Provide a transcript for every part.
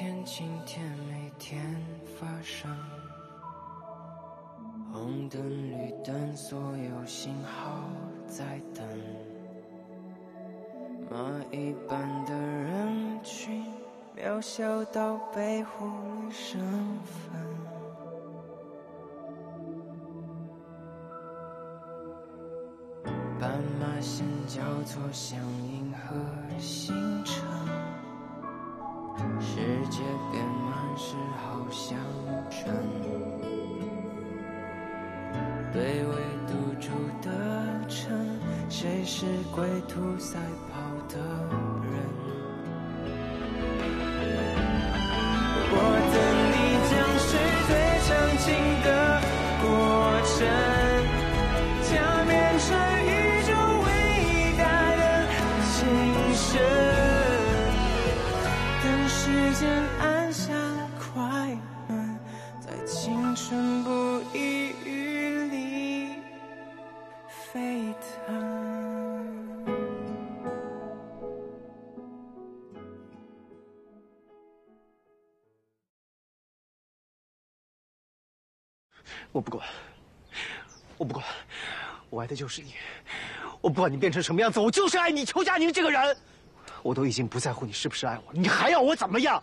天晴天，每天发生。红灯绿灯，所有信号在等。蚂蚁般的人群，渺小到被忽略身份。斑马线交错，像银河星辰。世界变慢时，好像沉。对未堵住的城，谁是龟兔赛跑的人？我不管，我不管，我爱的就是你。我不管你变成什么样子，我就是爱你，邱佳宁这个人。我都已经不在乎你是不是爱我，你还要我怎么样？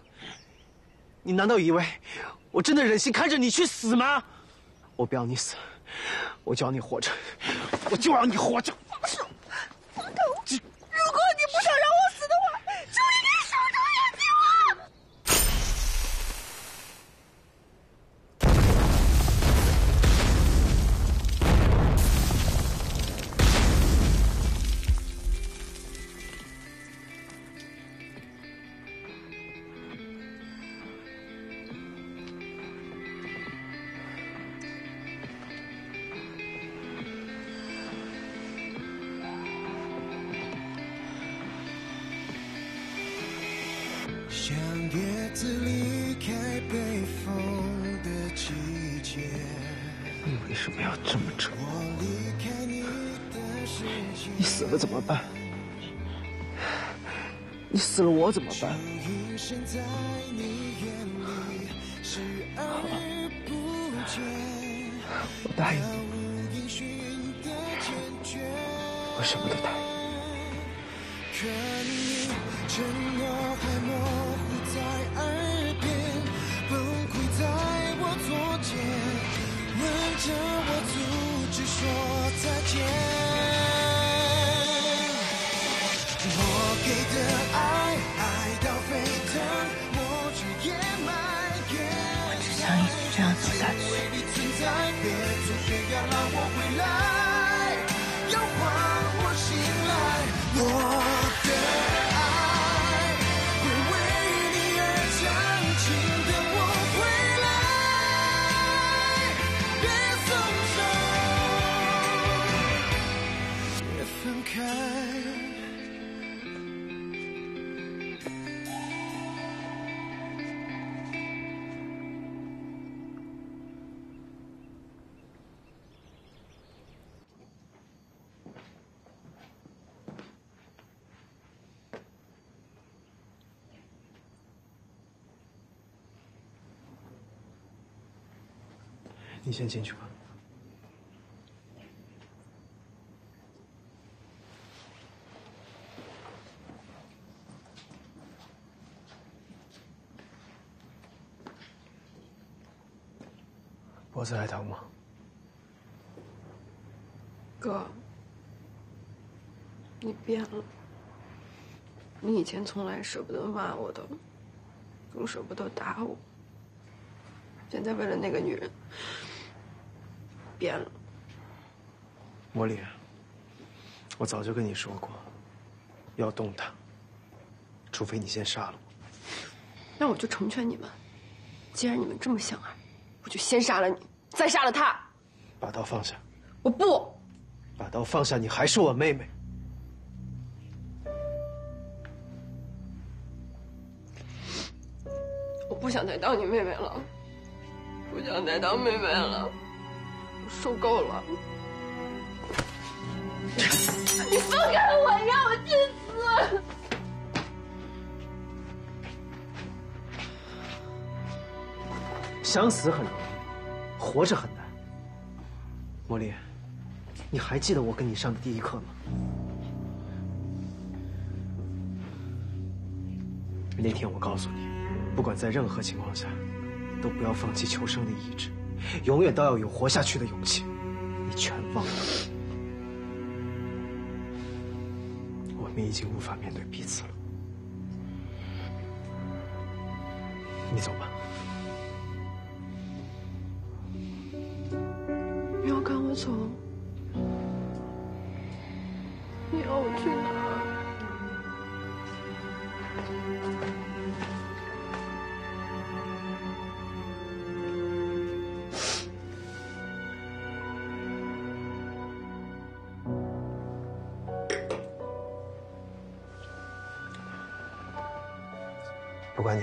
你难道以为我真的忍心看着你去死吗？我不要你死，我就要你活着，我就要你活着。放我怎么办？隐身在你眼里，视而不见，我答应你，无音讯的坚决。我什么都答应。可你承诺还模糊在耳边，崩溃在你先进去吧。脖子还疼吗？哥，你变了。你以前从来舍不得骂我的，更舍不得打我。现在为了那个女人，变了。茉莉，我早就跟你说过，要动他，除非你先杀了我。那我就成全你们。既然你们这么相爱，我就先杀了你，再杀了他。把刀放下，我不，把刀放下，你还是我妹妹。我不想再当你妹妹了，不想再当妹妹了，我受够了。你放开我，你让我去死！想死很容易，活着很难。茉莉，你还记得我跟你上的第一课吗？那天我告诉你，不管在任何情况下，都不要放弃求生的意志，永远都要有活下去的勇气。你全忘了。我们已经无法面对彼此了。你走吧。你要赶我走？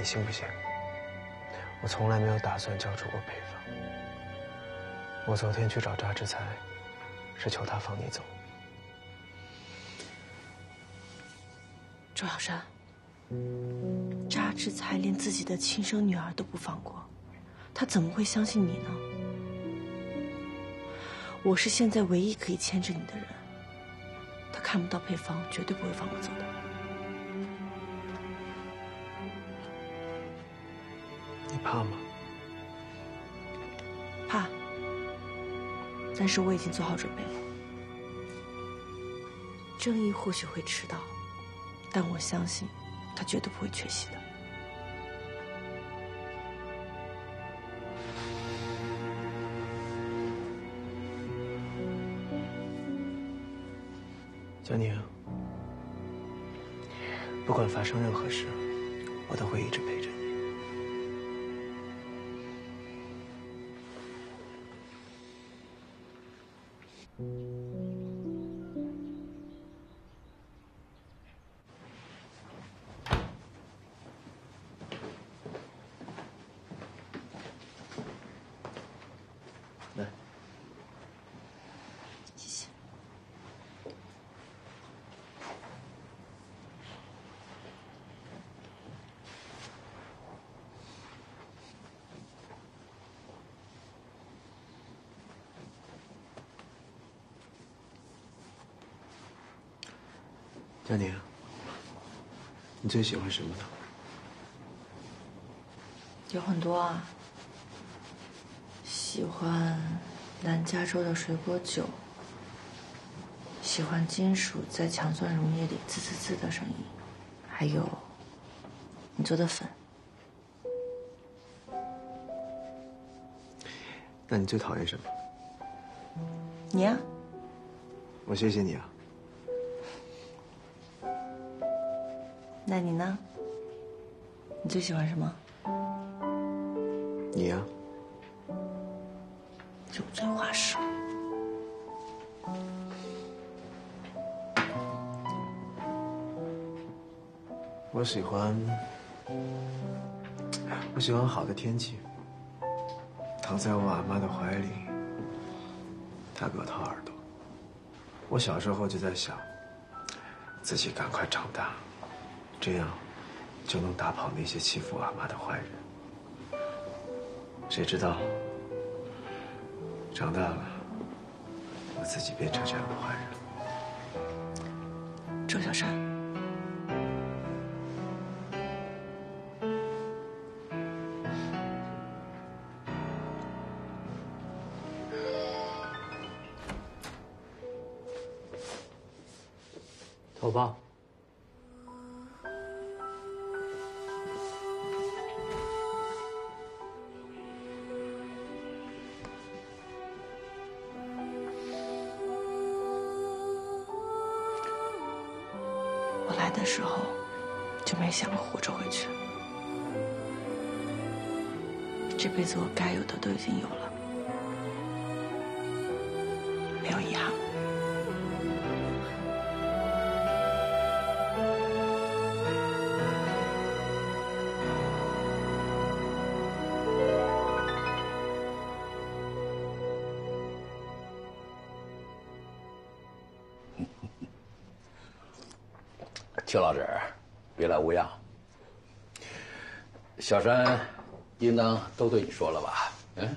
你信不信，我从来没有打算交出过配方。我昨天去找查志才，是求他放你走。周小山，查志才连自己的亲生女儿都不放过，他怎么会相信你呢？我是现在唯一可以牵着你的人，他看不到配方，绝对不会放我走的。怕吗？怕，但是我已经做好准备了。正义或许会迟到，但我相信，他绝对不会缺席的。佳宁，不管发生任何事，我都会一直陪着最喜欢什么呢？有很多啊，喜欢南加州的水果酒，喜欢金属在强酸溶液里滋滋滋的声音，还有你做的粉。那你最讨厌什么？你啊、我谢谢你啊。那你呢？你最喜欢什么？你呀、油嘴滑舌。我喜欢，我喜欢好的天气，躺在我阿妈的怀里，她给我掏耳朵。我小时候就在想，自己赶快长大，这样就能打跑那些欺负阿妈的坏人。谁知道，长大了，我自己变成这样的坏人。周小山，我来的时候就没想过活着回去。这辈子我该有的都已经有了，邱老师，别来无恙。小山应当都对你说了吧？嗯。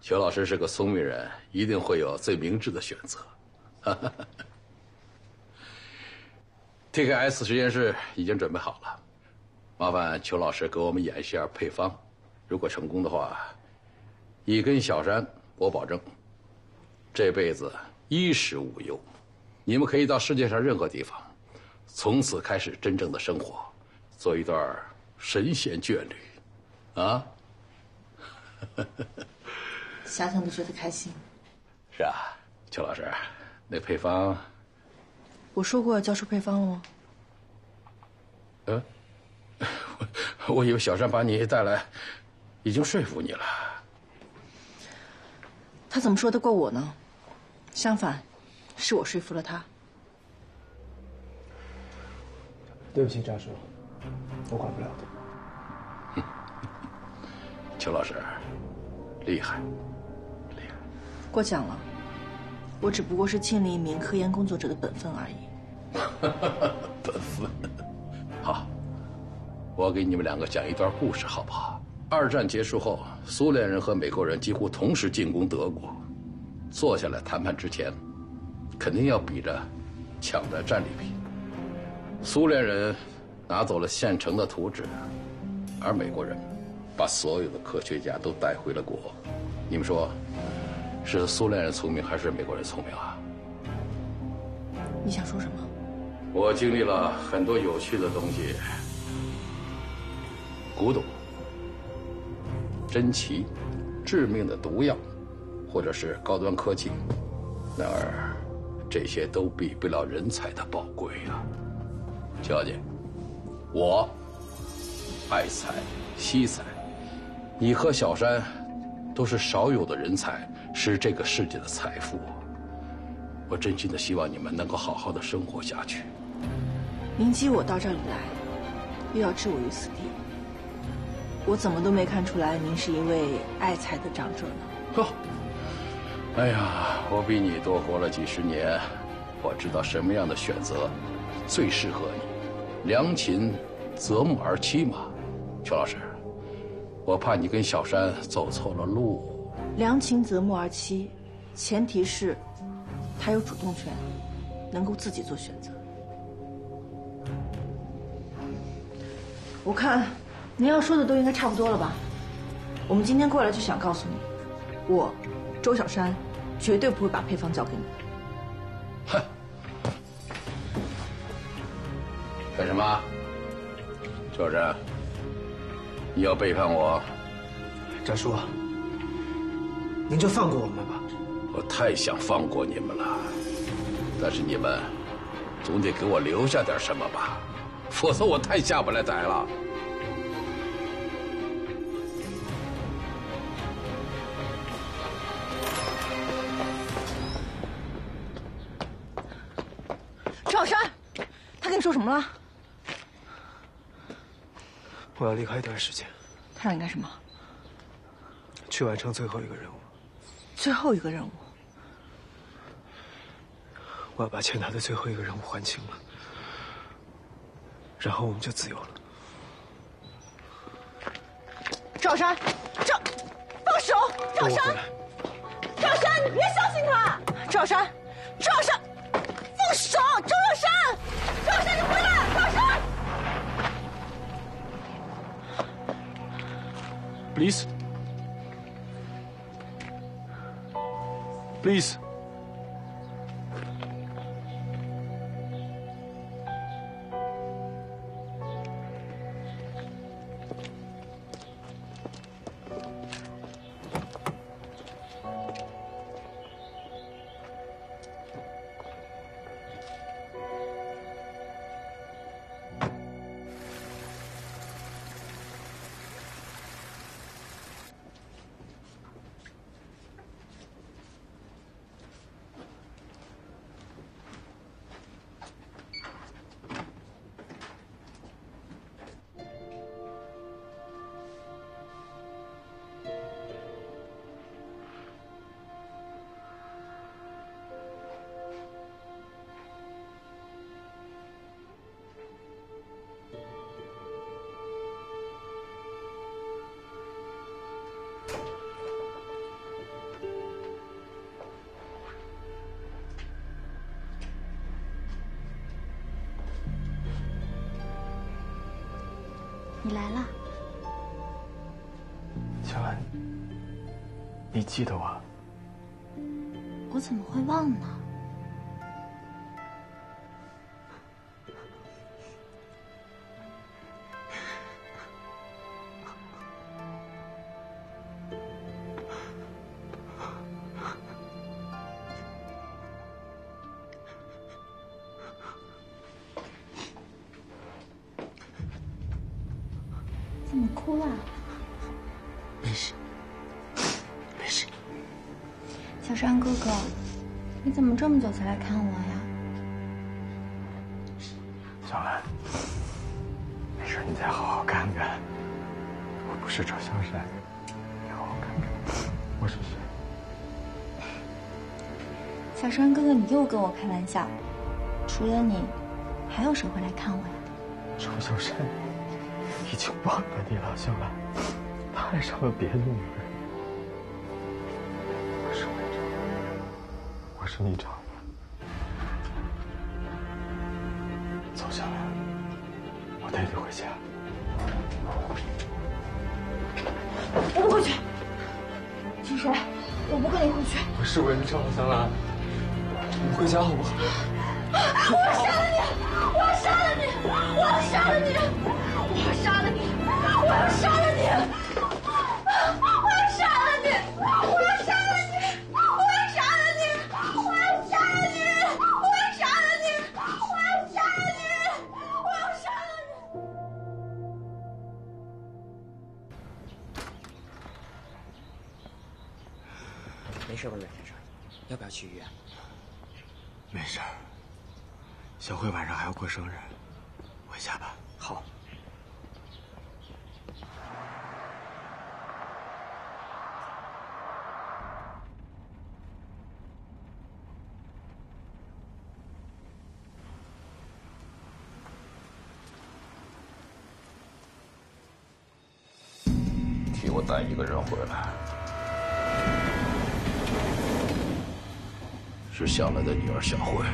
裘老师是个聪明人，一定会有最明智的选择。TKS 实验室已经准备好了，麻烦裘老师给我们演一下配方。如果成功的话，你跟小山，我保证，这辈子衣食无忧。你们可以到世界上任何地方，从此开始真正的生活，做一段神仙眷侣，啊！想想都觉得开心。是啊，邱老师，那配方，我说过要交出配方了吗？嗯，我以为小山把你带来，已经说服你了。他怎么说得过我呢？相反，是我说服了他。对不起，张叔，我管不了的。邱老师，厉害厉害。过奖了，我只不过是尽了一名科研工作者的本分而已。本分，好，我给你们两个讲一段故事，好不好？二战结束后，苏联人和美国人几乎同时进攻德国，坐下来谈判之前，肯定要比着抢着战利品。苏联人拿走了现成的图纸，而美国人把所有的科学家都带回了国。你们说？是苏联人聪明还是美国人聪明啊？你想说什么？我经历了很多有趣的东西，古董、珍奇、致命的毒药，或者是高端科技，然而这些都比不了人才的宝贵啊！小姐，我爱才惜才，你和小山都是少有的人才。是这个世界的财富。我真心的希望你们能够好好的生活下去。明基我到这里来，又要置我于死地，我怎么都没看出来您是一位爱财的长者呢？呵，哎呀，我比你多活了几十年，我知道什么样的选择最适合你。良禽择木而栖嘛，邱老师，我怕你跟小山走错了路。良禽择木而栖，前提是，他有主动权，能够自己做选择。我看，您要说的都应该差不多了吧？我们今天过来就想告诉你，我，周小山，绝对不会把配方交给你。哼！干什么？周山，你要背叛我？张叔。您就放过我们吧，我太想放过你们了，但是你们总得给我留下点什么吧，否则我太下不来台了。么了？我要离开一段时间。他让你干什么？去完成最后一个任务。最后一个任务，我要把欠他的最后一个任务还清了，然后我们就自由了。赵山，赵，放手！赵山，赵山，你别相信他！赵山，赵山，，Please。Please. 你记得我？我怎么会忘呢？跟我开玩笑。除了你，还有谁会来看我呀？周小山已经忘了你了，小兰，他爱上了别的女人。我是会长，我是你丈夫。走，小兰，我带你回家。我不回去。是谁？我不跟你回去。我是文超，香兰，我回家好不好？我要杀了你！我要杀了你！我要杀了你！生日，回家吧。好。替我带一个人回来，是小兰的女儿小慧。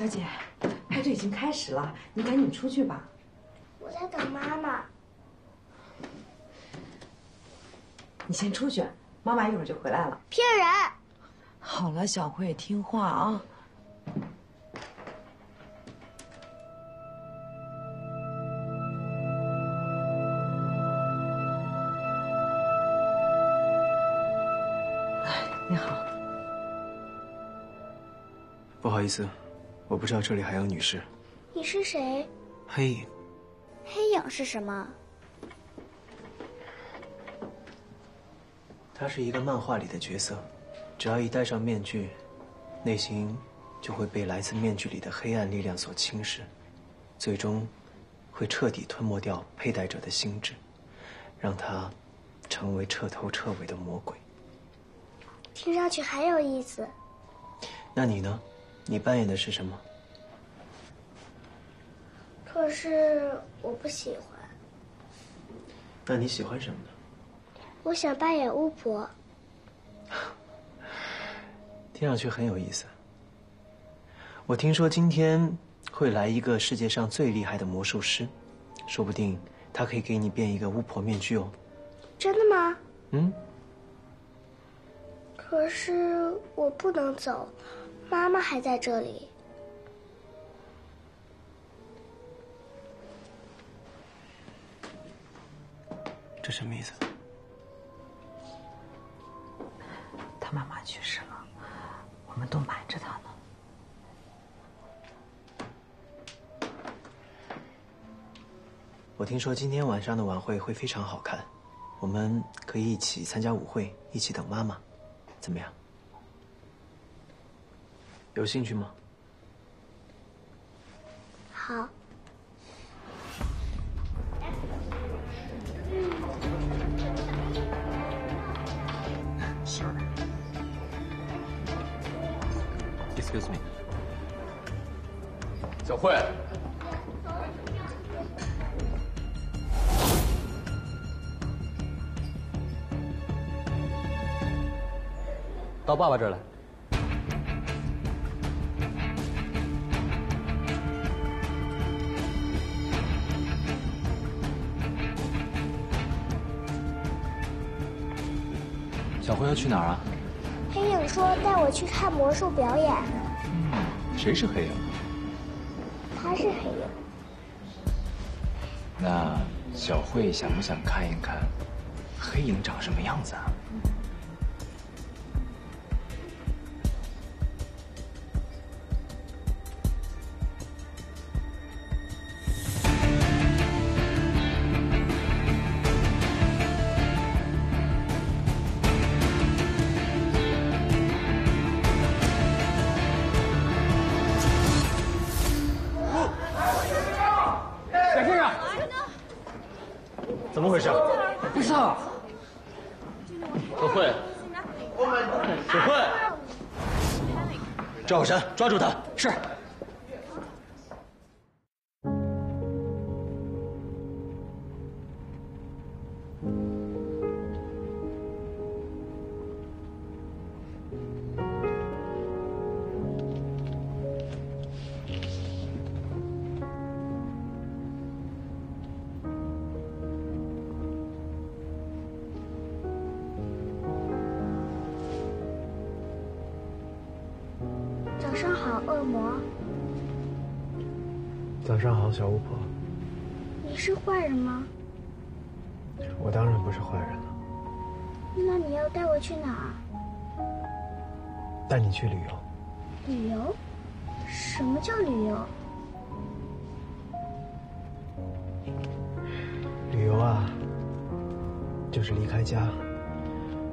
小姐，派对已经开始了，你赶紧出去吧。我在等妈妈。你先出去，妈妈一会儿就回来了。骗人！好了，小慧，听话啊。哎，你好，不好意思，我不知道这里还有女士。你是谁？黑影，黑影是什么？他是一个漫画里的角色，只要一戴上面具，内心就会被来自面具里的黑暗力量所侵蚀，最终会彻底吞没掉佩戴者的心智，让他成为彻头彻尾的魔鬼。听上去很有意思。那你呢？你扮演的是什么？可是我不喜欢，那你喜欢什么呢？我想扮演巫婆。听上去很有意思。我听说今天会来一个世界上最厉害的魔术师，说不定他可以给你变一个巫婆面具哦。真的吗？嗯，可是我不能走，妈妈还在这里。这什么意思？他妈妈去世了，我们都瞒着他呢。我听说今天晚上的晚会会非常好看，我们可以一起参加舞会，一起等妈妈，怎么样？有兴趣吗？好。sir excuse me 小慧。到爸爸这儿来。小辉要去哪儿啊？黑影说带我去看魔术表演，谁是黑影？他是黑影。那小慧想不想看一看黑影长什么样子啊？小慧，赵小山，抓住他！是。你去旅游。旅游？什么叫旅游？旅游啊，就是离开家，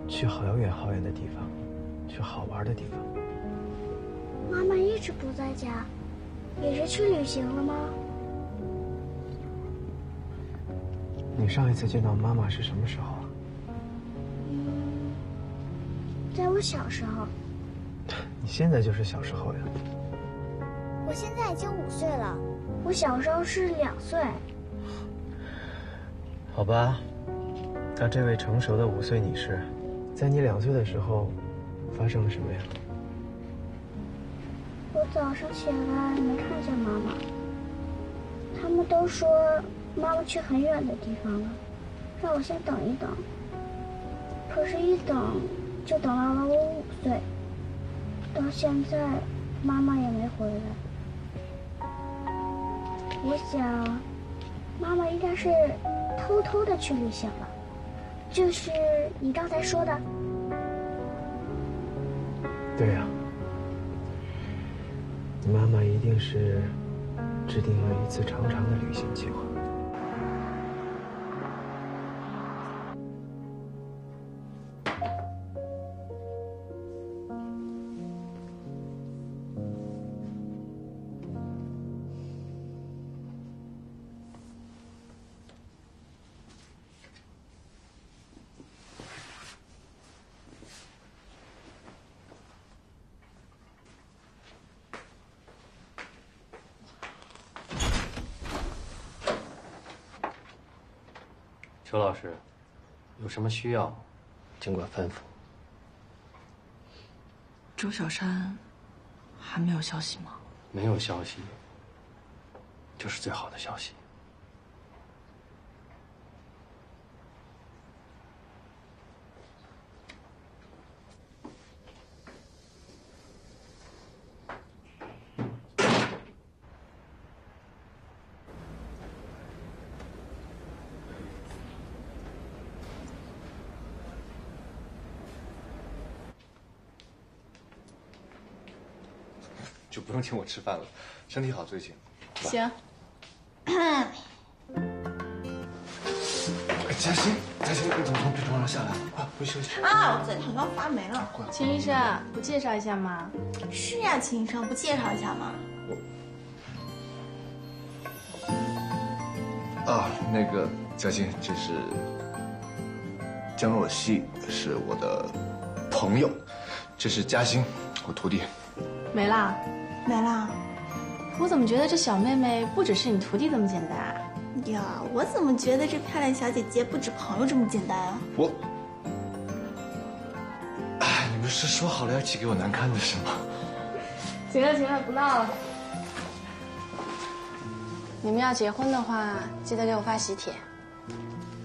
去好遥远好远的地方，去好玩的地方。妈妈一直不在家，也是去旅行了吗？你上一次见到妈妈是什么时候啊？在我小时候，你现在就是小时候呀。我现在已经五岁了，我小时候是两岁。好吧，那这位成熟的五岁女士，在你两岁的时候，发生了什么呀？我早上起来没看见妈妈，他们都说妈妈去很远的地方了，让我先等一等。可是，一等就等到了我五岁，到现在妈妈也没回来。我想，妈妈应该是偷偷的去旅行了，就是你刚才说的。对呀、你妈妈一定是制定了一次长长的旅行计划。邱老师，有什么需要，尽管吩咐。周小山还没有消息吗？没有消息，就是最好的消息。用请我吃饭了，身体好最紧。行。嘉欣，嘉欣，你怎么从病床上下来了？啊，回去休息。啊，我嘴唇都发霉了。秦医生，不介绍一下吗？是呀，秦医生，不介绍一下吗？啊，那个嘉欣，这是江若曦，是我的朋友，这是嘉欣，我徒弟。没啦，没啦。我怎么觉得这小妹妹不只是你徒弟这么简单啊？呀，我怎么觉得这漂亮小姐姐不止朋友这么简单啊？我，哎，你们是说好了要寄给我难堪的是吗？行了行了，不闹了。你们要结婚的话，记得给我发喜帖。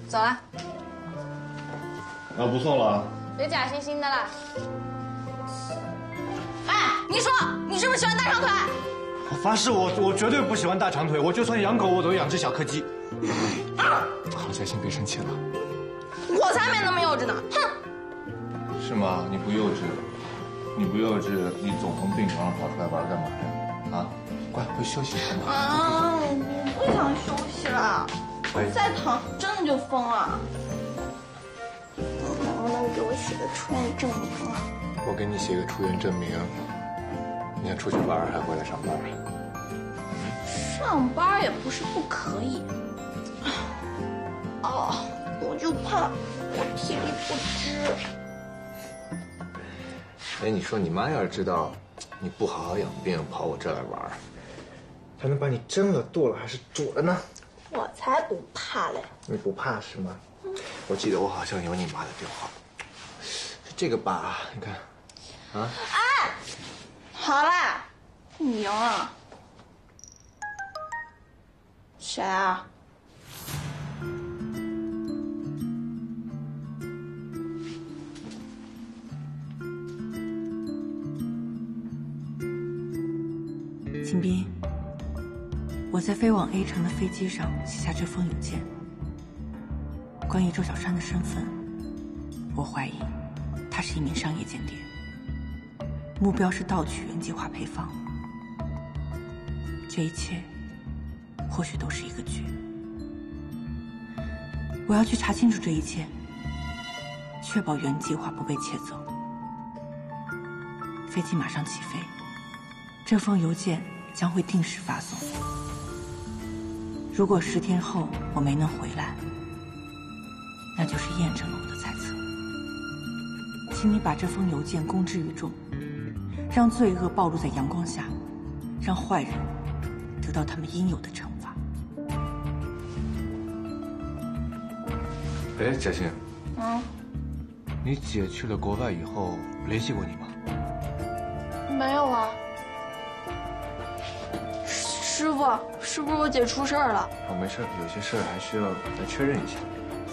走了，那不送了。别假惺惺的啦。哎，你说你是不是喜欢大长腿？我发誓，我我绝对不喜欢大长腿。我就算养狗，我都养只小柯基。好，嘉欣别生气了。我才没那么幼稚呢！哼。是吗？你不幼稚，你不幼稚，你总从病床上跑出来玩干嘛呀？啊，乖，回休息好吗？啊，我不想休息了，我再躺真的就疯了。能不能给我写个出院证明啊？我给你写个出院证明。你看出去玩还回来上班？上班也不是不可以。哦，我就怕我体力不支。哎，你说你妈要是知道你不好好养病，跑我这来玩，她能把你蒸了、剁了还是煮了呢？我才不怕嘞！你不怕是吗？我记得我好像有你妈的电话，是这个吧？你看，啊？哎，好啦，你赢了。谁啊？秦斌，我在飞往 A 城的飞机上写下这封邮件。关于周小山的身份，我怀疑他是一名商业间谍，目标是盗取原计划配方。这一切或许都是一个局。我要去查清楚这一切，确保原计划不被窃走。飞机马上起飞，这封邮件将会定时发送。如果十天后我没能回来，那就是验证了我的猜测。请你把这封邮件公之于众，让罪恶暴露在阳光下，让坏人得到他们应有的惩罚。哎，嘉欣，嗯，你姐去了国外以后联系过你吗？没有啊。师傅，是不是我姐出事儿了？哦，没事，有些事儿还需要再确认一下。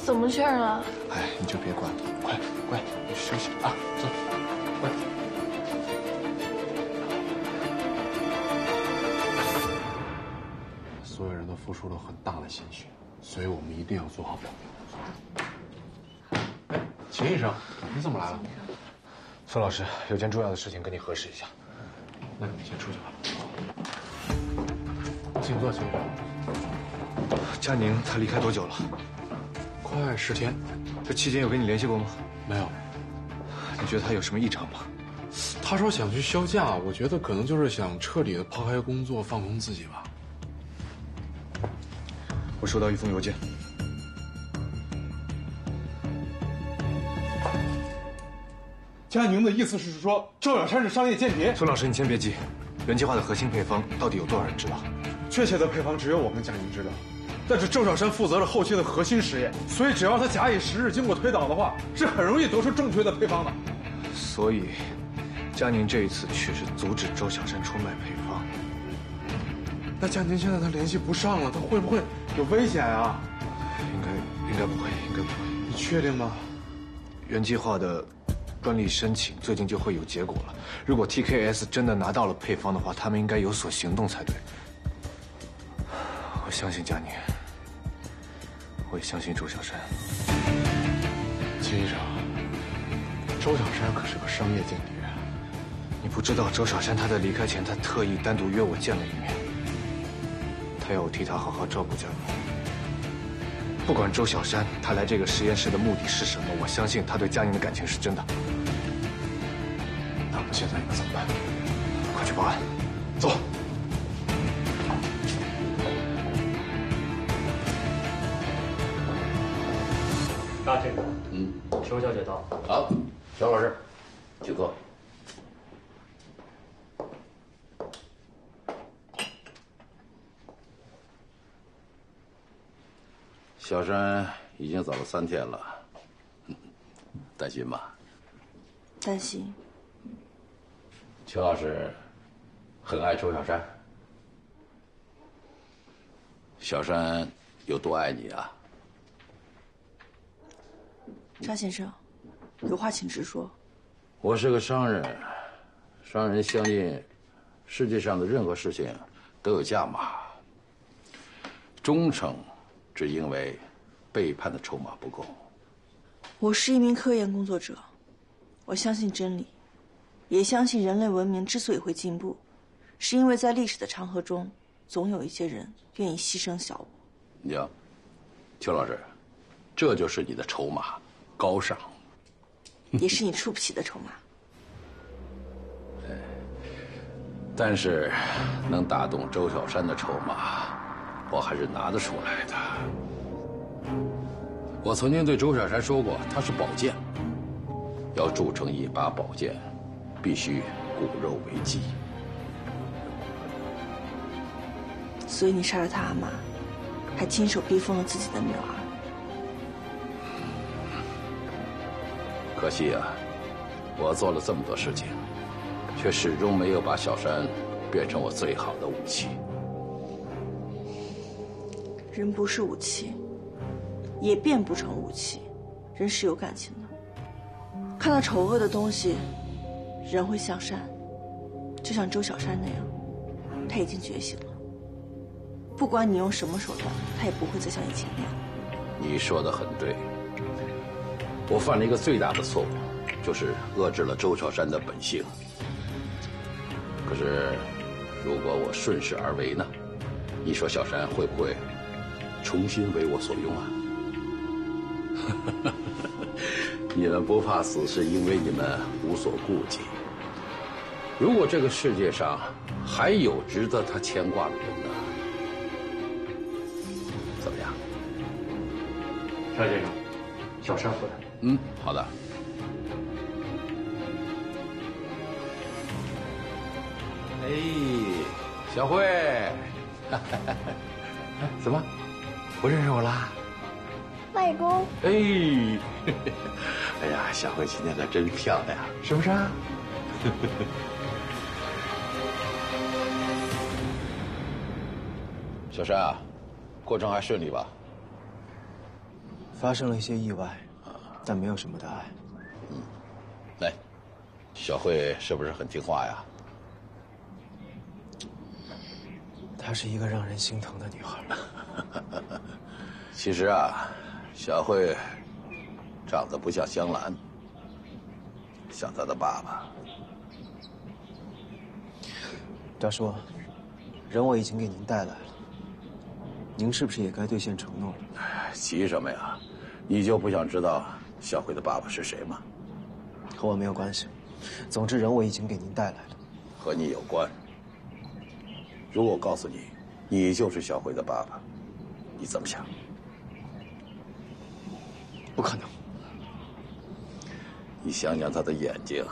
怎么确认啊？哎，你就别管了，快乖，你休息啊，走，所有人都付出了很大的心血，所以我们一定要做好表面。哎，秦医生，你怎么来了？孙老师，有件重要的事情跟你核实一下。那你们先出去吧。请坐，秦医生。佳宁她离开多久了？快十天。这期间有跟你联系过吗？没有。你觉得她有什么异常吗？他说想去休假，我觉得可能就是想彻底的抛开工作，放空自己吧。我收到一封邮件。佳宁的意思是说周小山是商业间谍。孙老师，你先别急，原计划的核心配方到底有多少人知道？确切的配方只有我跟佳宁知道，但是周小山负责了后期的核心实验，所以只要他假以时日，经过推导的话，是很容易得出正确的配方的。所以，佳宁这一次却是阻止周小山出卖配方。那佳宁现在他联系不上了，他会不会有危险啊？应该，应该不会，应该不会。你确定吗？原计划的专利申请最近就会有结果了。如果 TKS 真的拿到了配方的话，他们应该有所行动才对。我相信佳宁，我也相信周小山。秦医生，周小山可是个商业间谍。你不知道周小山他在离开前，他特意单独约我见了一面，他要我替他好好照顾佳宁。不管周小山他来这个实验室的目的是什么，我相信他对佳宁的感情是真的。那我们现在应该怎么办？快去报案，走。大这个，嗯，邱小姐到。好，肖老师，请坐。小山已经走了三天了，担心吧？担心。邱老师很爱周小山，小山有多爱你啊？张先生，有话请直说。我是个商人，商人相信世界上的任何事情都有价码。忠诚，只因为背叛的筹码不够。我是一名科研工作者，我相信真理，也相信人类文明之所以会进步，是因为在历史的长河中，总有一些人愿意牺牲小我。娘，邱老师，这就是你的筹码，高尚。也是你出不起的筹码。但是，能打动周小山的筹码，我还是拿得出来的。我曾经对周小山说过，他是宝剑，要铸成一把宝剑，必须骨肉为基。所以你杀了他阿妈，还亲手逼疯了自己的女儿。可惜啊，我做了这么多事情，却始终没有把小山变成我最好的武器。人不是武器，也变不成武器。人是有感情的，看到丑恶的东西，人会向善，就像周小山那样，他已经觉醒了。不管你用什么手段，他也不会再像以前那样。你说的很对。我犯了一个最大的错误，就是遏制了周小山的本性。可是，如果我顺势而为呢？你说小山会不会重新为我所用啊？你们不怕死，是因为你们无所顾忌。如果这个世界上还有值得他牵挂的人呢？怎么样？张先生，小山回来。嗯，好的。哎，小慧，怎么，不认识我啦？外公。哎，哎呀，小慧今天可真漂亮，是不是啊？小山啊，过程还顺利吧？发生了一些意外。但没有什么大碍。嗯，来，小慧是不是很听话呀？她是一个让人心疼的女孩。其实啊，小慧长得不像香兰，像她的爸爸。大叔，人我已经给您带来了，您是不是也该兑现承诺了？急什么呀？你就不想知道？小慧的爸爸是谁吗？和我没有关系。总之，人我已经给您带来了。和你有关。如果我告诉你，你就是小慧的爸爸，你怎么想？不可能。你想想他的眼睛，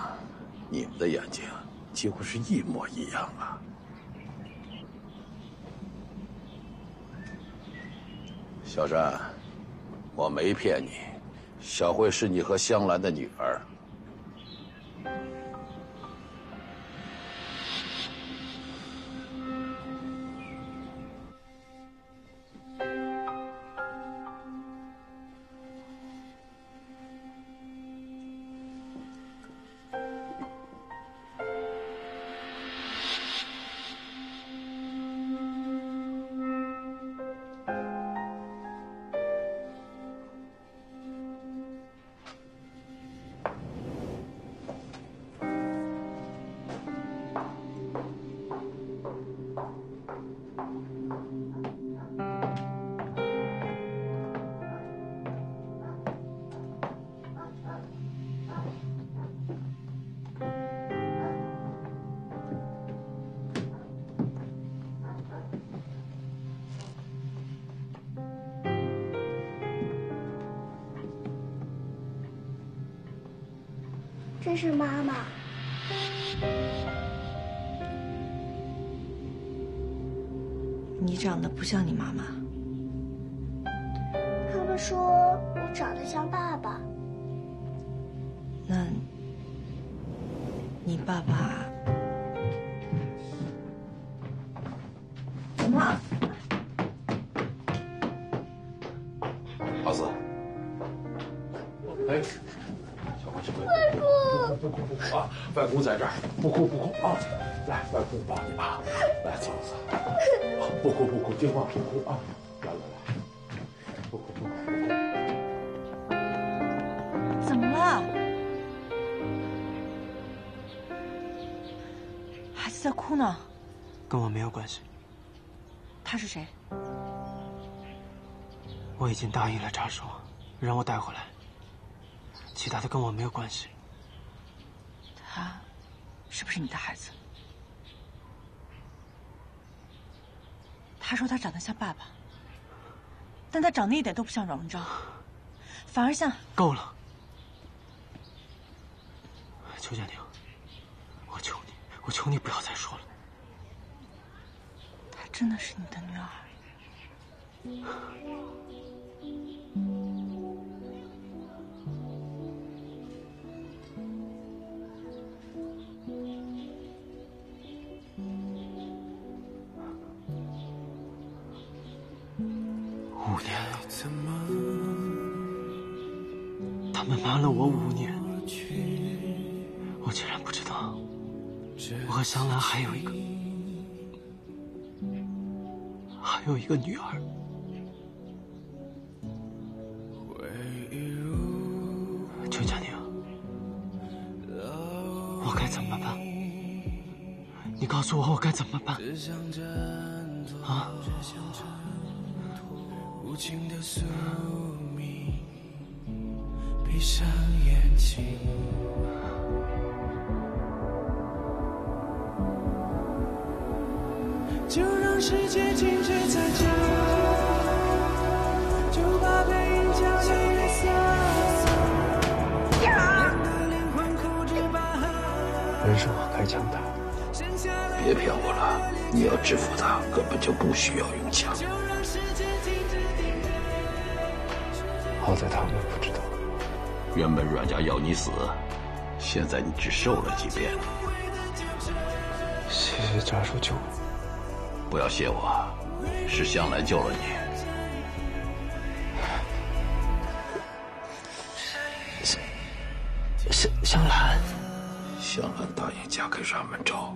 你们的眼睛几乎是一模一样啊！小山，我没骗你。小慧是你和香兰的女儿。这是妈妈。你长得不像你妈妈。他们说我长得像爸爸。那，你爸爸？在这儿，不哭不哭啊！来，外公抱你吧，来，走走，不哭不哭，听话不哭啊！来来来，不哭不哭不哭。怎么了？孩子在哭呢。跟我没有关系。他是谁？我已经答应了查叔，让我带回来。其他的跟我没有关系。他，是不是你的孩子？他说他长得像爸爸，但他长得一点都不像阮文昭，反而像……够了，邱建宁，我求你，我求你不要再说了。她真的是你的女儿。和香兰还有一个，还有一个女儿。邱佳宁，我该怎么办？你告诉我，我该怎么办？啊？无情的宿命，闭上眼睛。世界静止在这，就把背影交给夜色。两个灵魂哭着拔河。人生该强大。别骗我了，你要制服他，根本就不需要用枪。好在他们不知道。原本阮家要你死，现在你只受了几鞭。谢谢家叔救我。不要谢我，是香兰救了你。香香香兰，香兰答应嫁给阮文昭。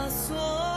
枷锁